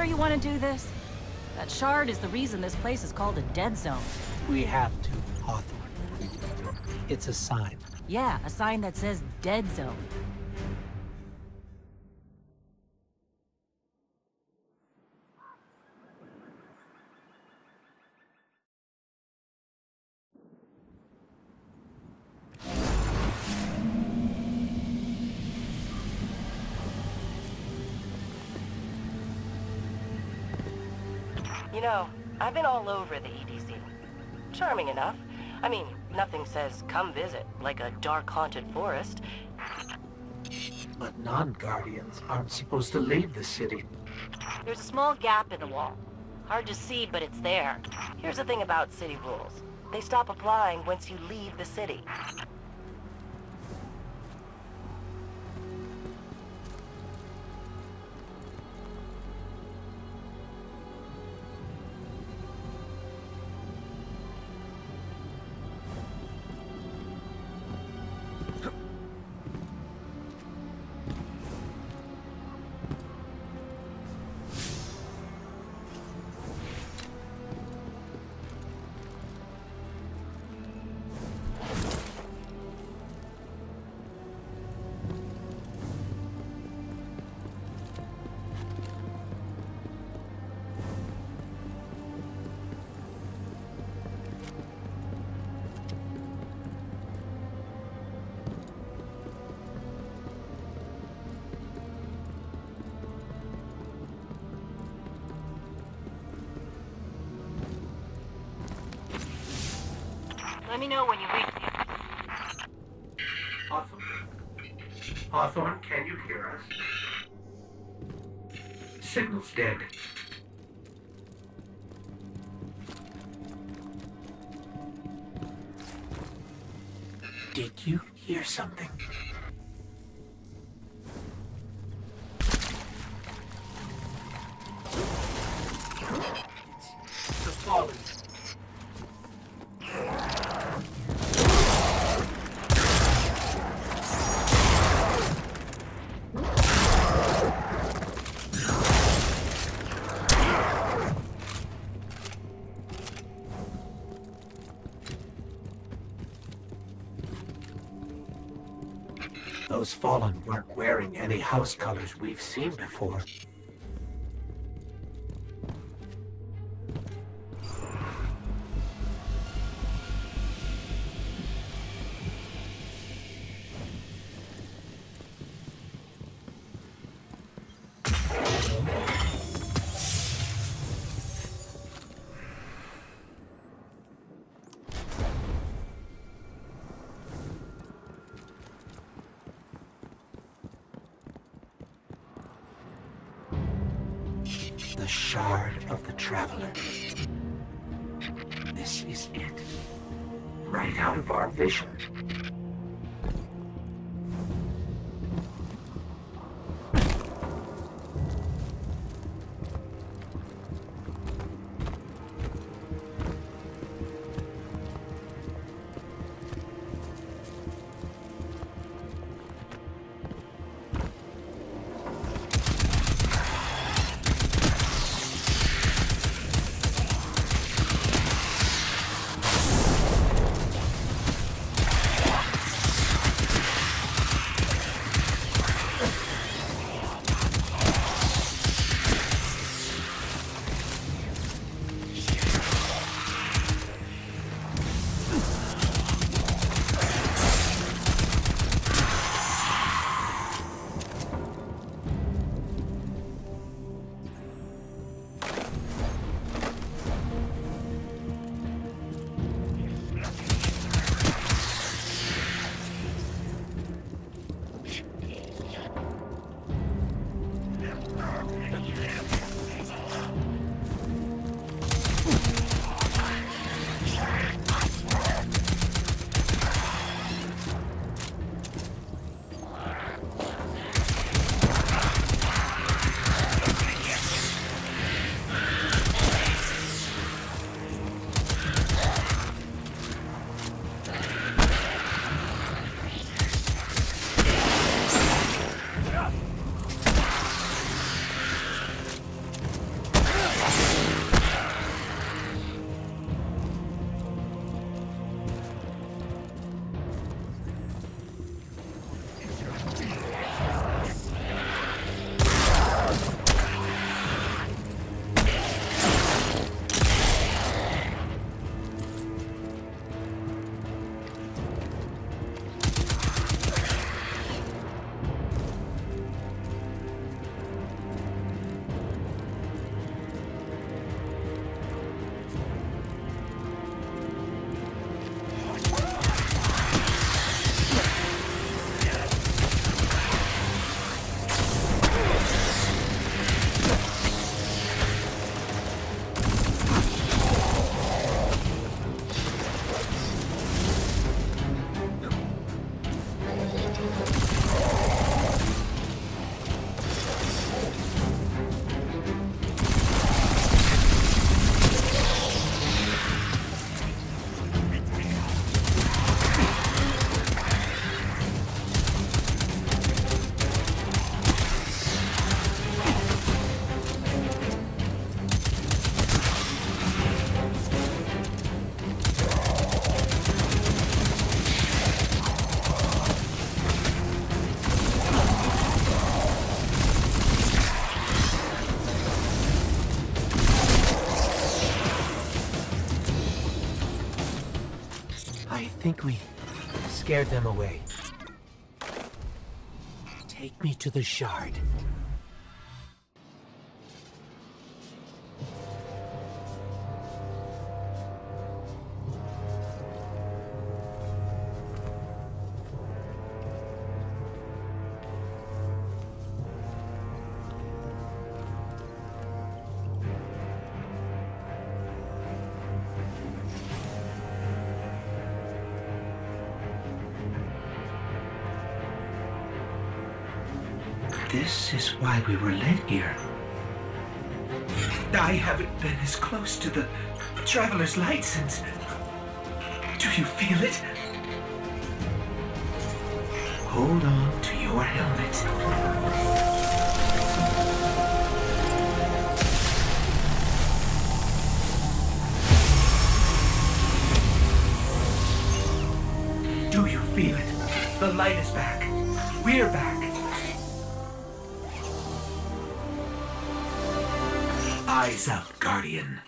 sure you want to do this? That shard is the reason this place is called a dead zone. We have to, Hawthorne. It's a sign. Yeah, a sign that says dead zone. You know, I've been all over the EDZ. Charming enough. I mean, nothing says come visit, like a dark haunted forest. But non-guardians aren't supposed to leave the city. There's a small gap in the wall. Hard to see, but it's there. Here's the thing about city rules. They stop applying once you leave the city. Let me know when you reach the Hawthorne? Hawthorne, can you hear us? Signal's dead. Did you hear something? Those fallen weren't wearing any house colors we've seen before. This is it. Right out of our vision. We scared them away. Take me to the shard. This is why we were led here. I haven't been as close to the Traveler's Light since... Do you feel it? Hold on to your helmet. Do you feel it? The light is back. We're back. Eyes up, Guardian.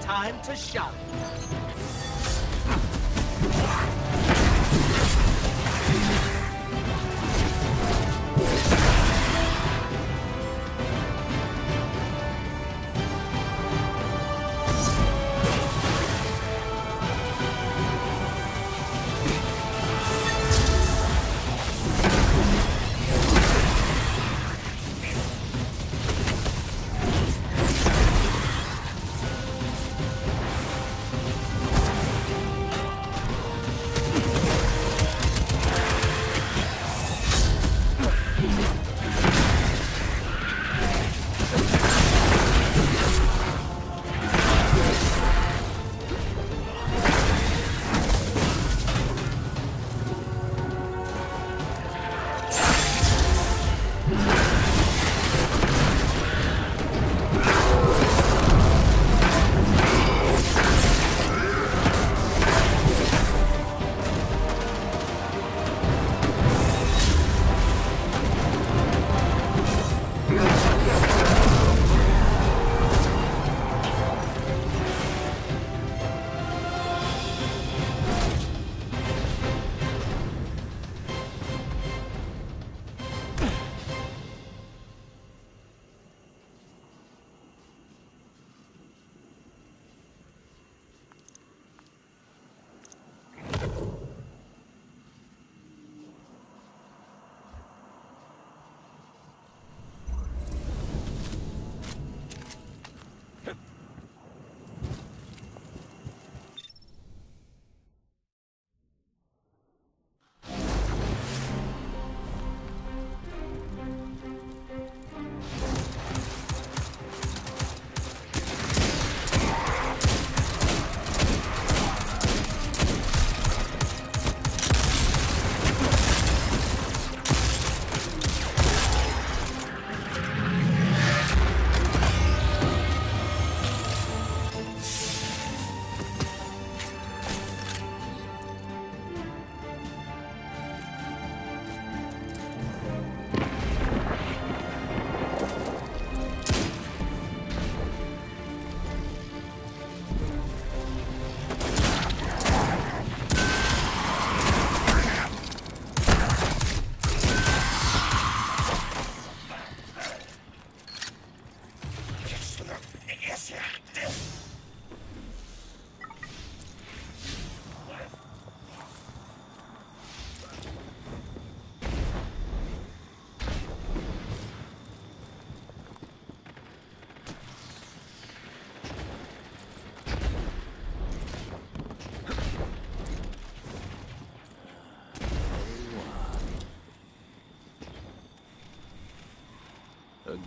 Time to shine.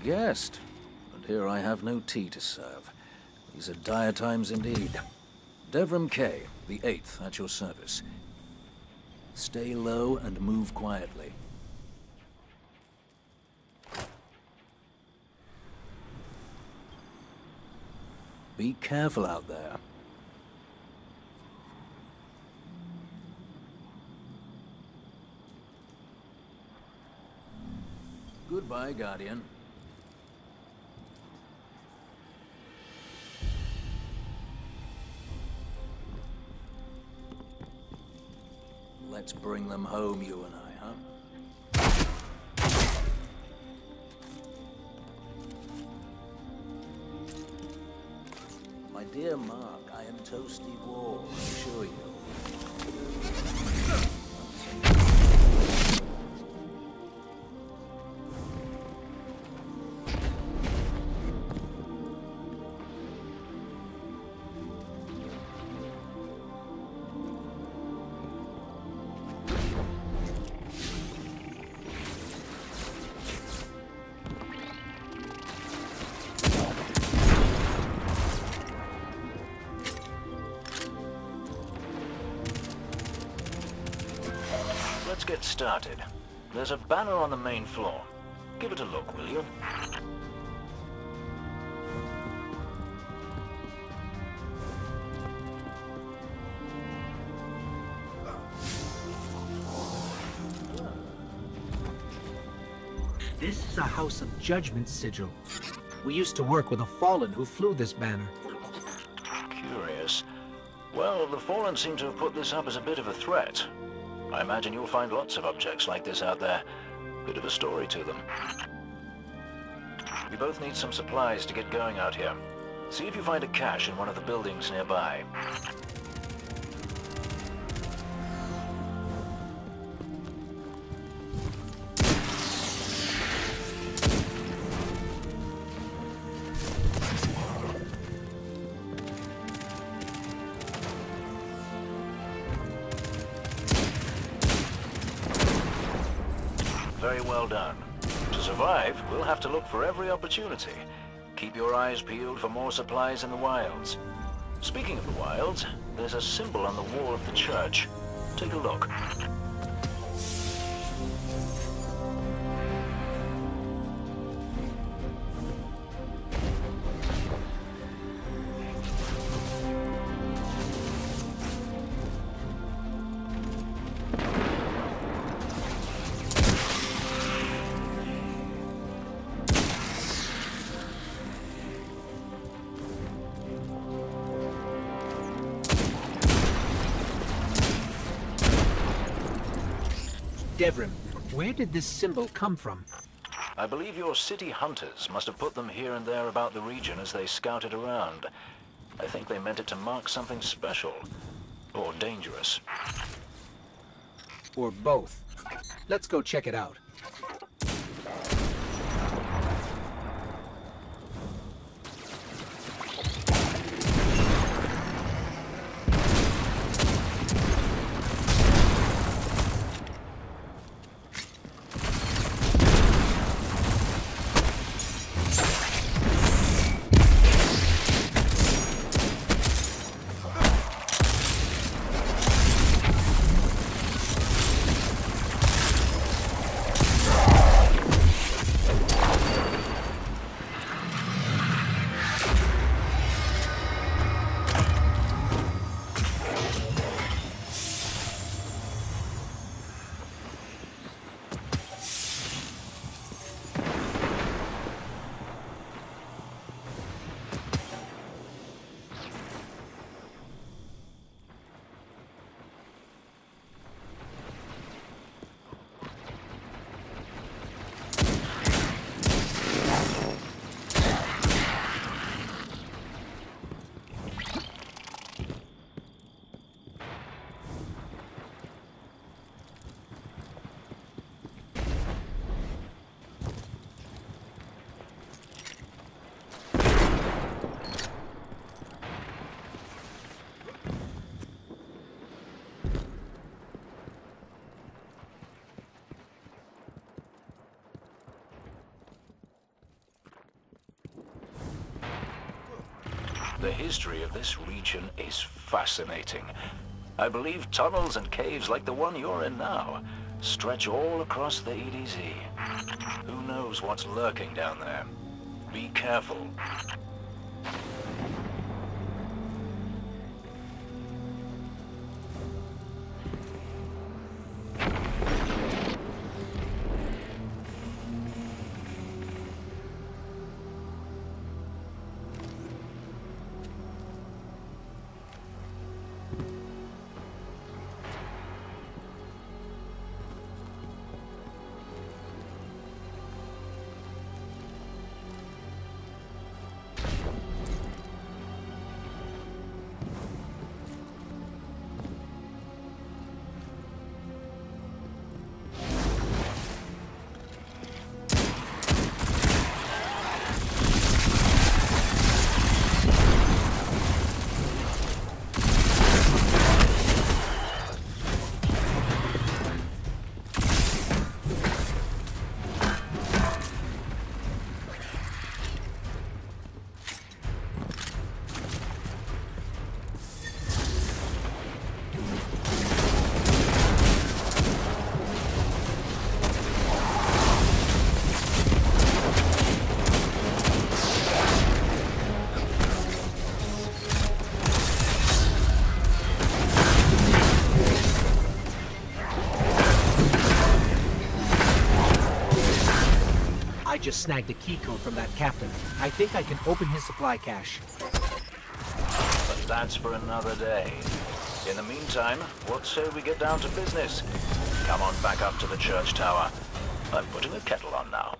Guest. And here I have no tea to serve. These are dire times indeed. Devrim Kay, the Eighth, at your service. Stay low and move quietly. Be careful out there. Goodbye, Guardian. Let's bring them home, you and I, huh? My dear Mark, I am toasty warm, I assure you. Let's get started. There's a banner on the main floor. Give it a look, will you? This is a House of Judgment sigil. We used to work with a Fallen who flew this banner. Curious. Well, the Fallen seem to have put this up as a bit of a threat. I imagine you'll find lots of objects like this out there. Bit of a story to them. We both need some supplies to get going out here. See if you find a cache in one of the buildings nearby. Well done. To survive, we'll have to look for every opportunity. Keep your eyes peeled for more supplies in the wilds. Speaking of the wilds, there's a symbol on the wall of the church. Take a look. Devrim, where did this symbol come from? I believe your city hunters must have put them here and there about the region as they scouted around. I think they meant it to mark something special. Or dangerous. Or both? Let's go check it out. The history of this region is fascinating. I believe tunnels and caves like the one you're in now stretch all across the EDZ. Who knows what's lurking down there? Be careful. Snagged a key code from that captain. I think I can open his supply cache. But that's for another day. In the meantime, what say we get down to business? Come on back up to the church tower. I'm putting a kettle on now.